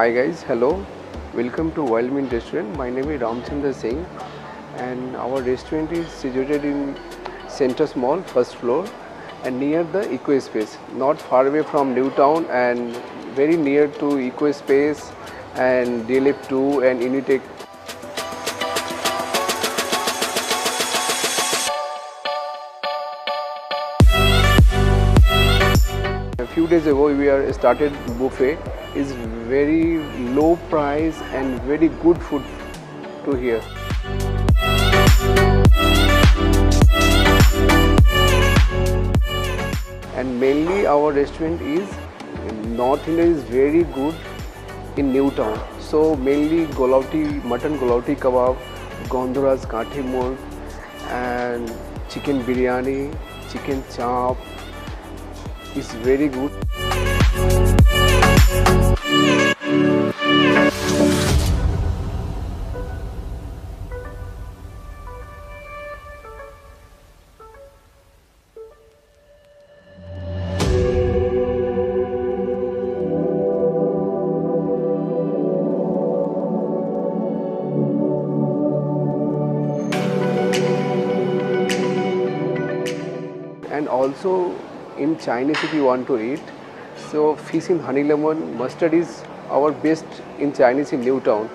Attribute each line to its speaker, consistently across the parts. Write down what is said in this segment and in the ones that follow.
Speaker 1: Hi guys, hello. Welcome to Wild Mint Restaurant. My name is Ramchandra Singh and our restaurant is situated in Centrus Mall, first floor and near the Eco Space, not far away from Newtown and very near to Eco Space and DLF 2 and Unitech A few days ago we are started buffet is very low price and very good food to here. And mainly our restaurant is North India is very good in Newtown. So mainly galouti, mutton galouti kebab, gondhoraj kathi and chicken biryani, chicken chaap, is very good. And also in Chinese if you want to eat so fish in honey lemon mustard is our best in Chinese in Newtown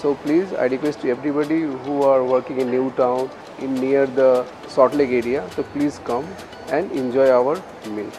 Speaker 1: So please, I request to everybody who are working in Newtown, in near the Salt Lake area, so please come and enjoy our meal.